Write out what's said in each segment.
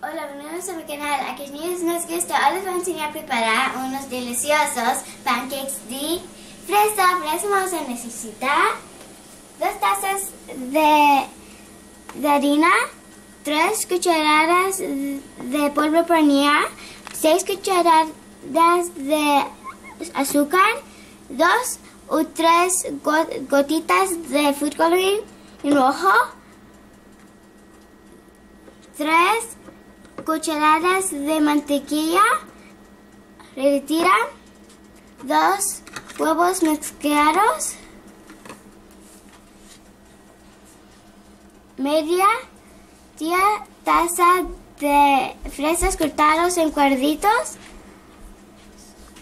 Hola, bienvenidos a mi canal. A que niños nos gusta, hoy les voy a enseñar a preparar unos deliciosos pancakes de fresa. Para eso vamos a necesitar dos tazas de, harina, tres cucharadas de polvo hornear, seis cucharadas de azúcar, dos o tres gotitas de food coloring en rojo, tres cucharadas de mantequilla, retira dos huevos mezclados, media taza de fresas cortados en cuadritos,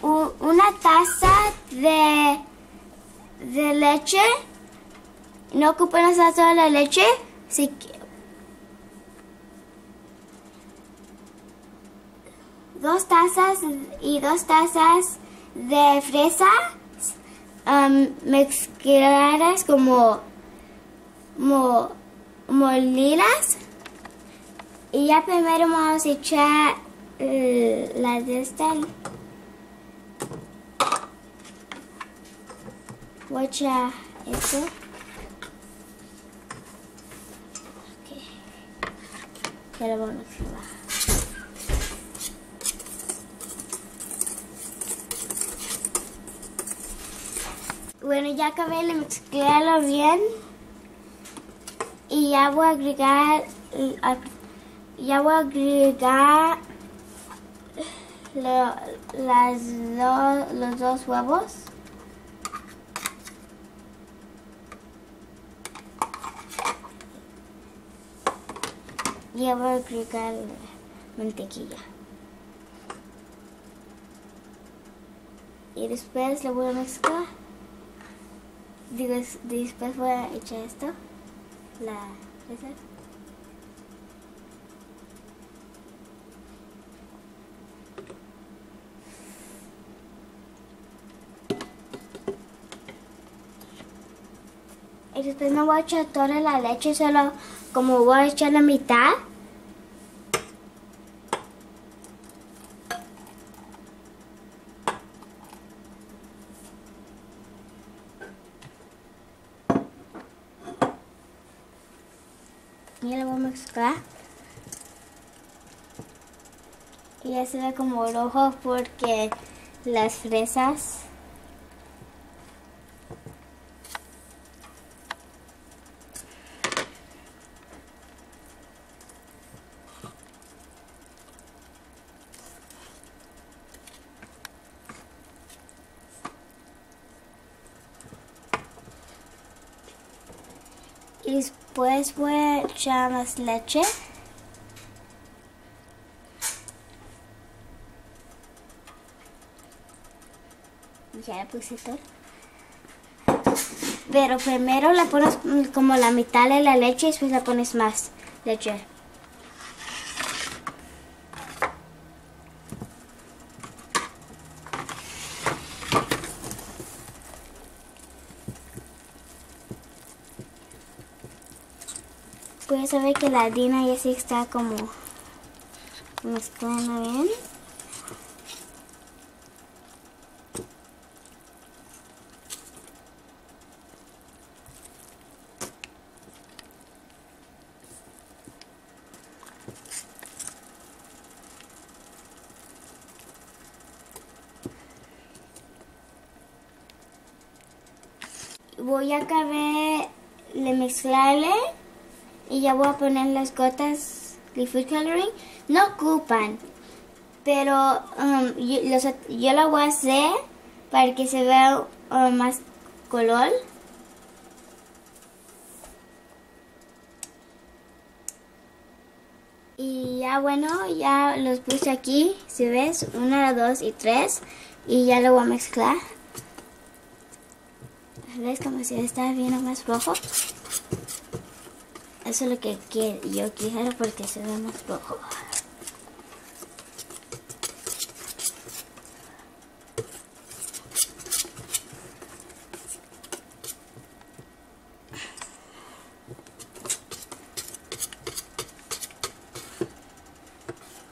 una taza de, de leche, no ocupan toda la leche, si, dos tazas y dos tazas de fresa um, mezcladas como, molidas. Y ya primero vamos a echar eh, las de esta. Voy a echar esto. Vamos Bueno, ya acabé de mezclarlo bien. Y ya voy a agregar, ya voy a agregar las los dos huevos. Y ya voy a agregar mantequilla. Y después lo voy a mezclar digo, después voy a echar esto, la fresa. Y después no voy a echar toda la leche, solo como voy a echar la mitad. Y ya se ve como rojo porque las fresas y después voy a echar más leche. Ya puse todo. Pero primero la pones como la mitad de la leche y después la pones más leche. Puedes ver que la harina ya sí está como mezclando bien. Voy a acabar de mezclarle y ya voy a poner las gotas de food coloring. No ocupan, pero um, yo, la voy a hacer para que se vea um, más color. Y ya bueno, ya los puse aquí, si ves, una, dos y tres. Y ya lo voy a mezclar. ¿Ves como si está bien más rojo? Eso es lo que yo quiero porque se ve más rojo.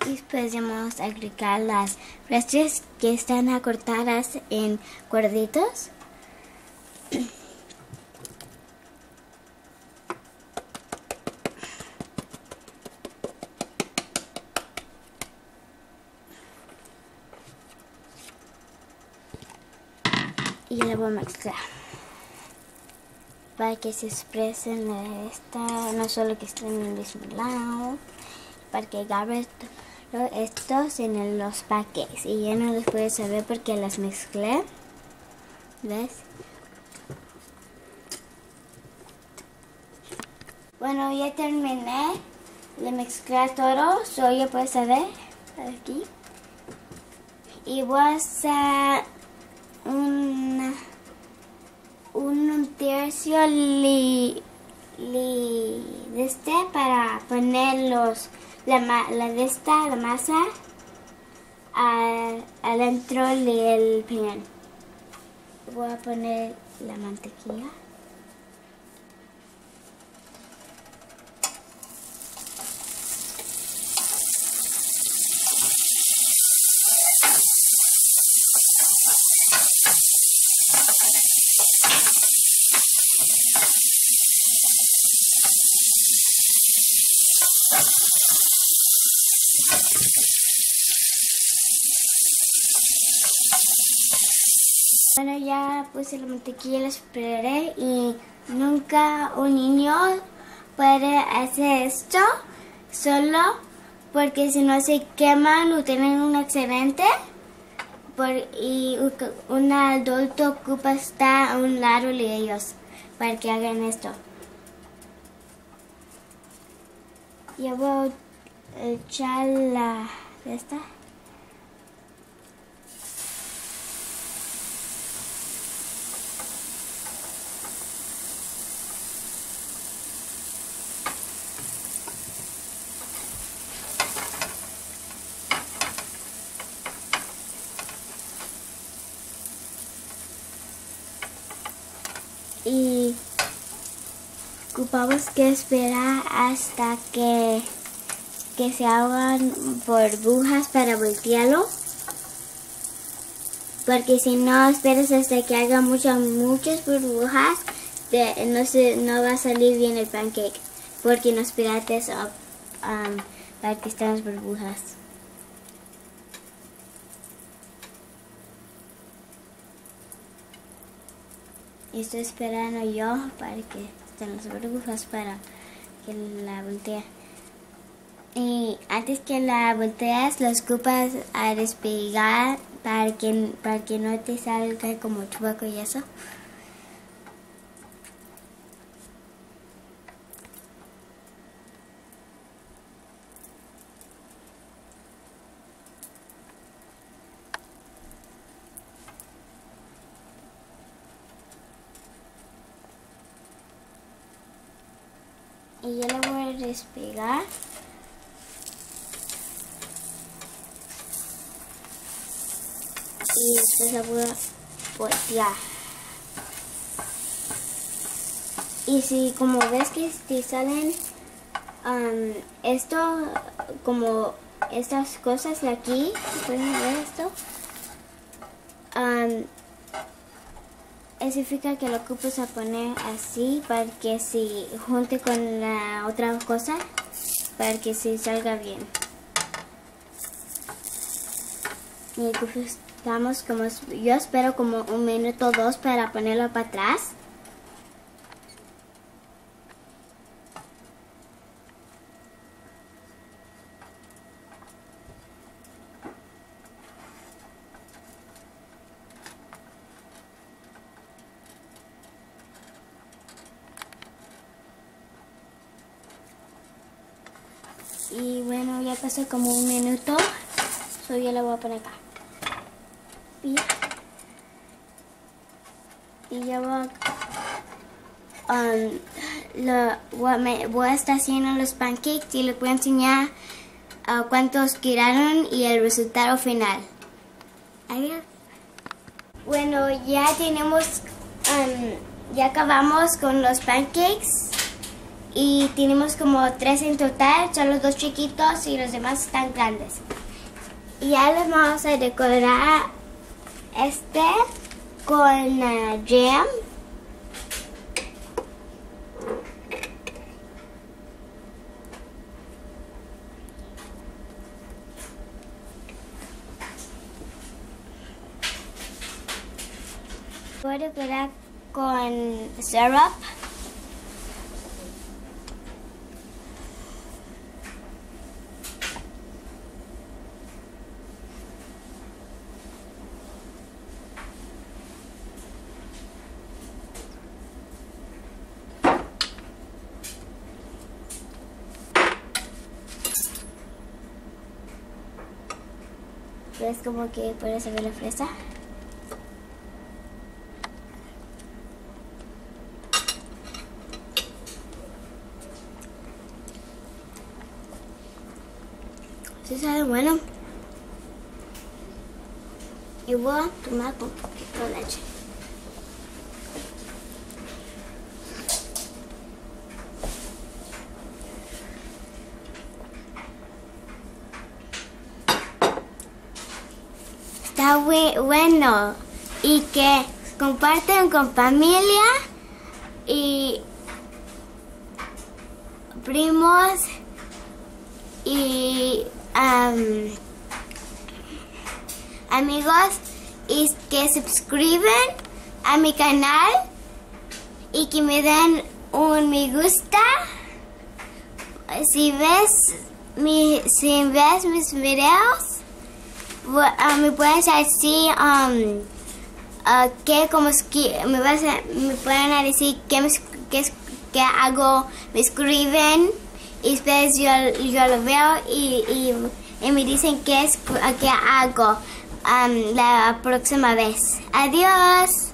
aquí podemos agregar las fresas que están acortadas en cuadritos. Y le voy a mezclar. Para que se expresen esta, no solo que estén en el mismo lado, para que agarre estos en los paquetes. Y ya no les puedo saber porque las mezclé, ¿ves? Bueno, ya terminé de mezclar todo, soy ya puedes saber aquí. Y voy a hacer un, tercio li, de este para poner los, la, la de esta, la masa adentro del pan. Voy a poner la mantequilla. Bueno, ya puse la mantequilla, la esperaré y nunca un niño puede hacer esto solo porque si no se queman o tienen un accidente por, y un adulto ocupa estar a un lado de ellos para que hagan esto. Ya voy a echar la de esta. y ocupamos que esperar hasta que, que se hagan burbujas para voltearlo. Porque si no esperas hasta que haga muchas muchas burbujas no, se, no va a salir bien el pancake. Porque no esperaste um, para que estén las burbujas. Estoy esperando yo para que estén las burbujas para que la voltee. Y antes que la volteas, los ocupas a despegar para que, para que no te salga como chubaco y eso. Y ya la voy a despegar. Y después la voy a voltear. Y si como ves que te salen um, esto como estas cosas de aquí pueden ver esto um, significa que lo ocupes a poner así para que se junte con la otra cosa para que se salga bien. Y estamos como yo espero como un minuto o dos para ponerlo para atrás Y bueno, ya pasó como un minuto. So ya la voy a poner acá. Y, y ya voy a... Um, me, voy a estar haciendo los pancakes y les voy a enseñar uh, cuántos quedaron y el resultado final. Adiós. Bueno, ya tenemos, um, ya acabamos con los pancakes y tenemos como tres en total, son los dos chiquitos y los demás están grandes. Y ya les vamos a decorar este con jam. Voy a decorar con syrup. ¿Ves como que puedes ver la fresa? Sí sabe bueno. Y voy a tomar con poquito leche. Bueno y que comparten con familia y primos y am, amigos y que suscriben a mi canal y que me den un me gusta. Si ves mi, si ves mis videos ah, me pueden decir um, ah, que como me, vas me pueden decir qué qué qué hago me escriben y después yo, yo lo veo y, y, y me dicen qué es qué hago um, la próxima vez. Adiós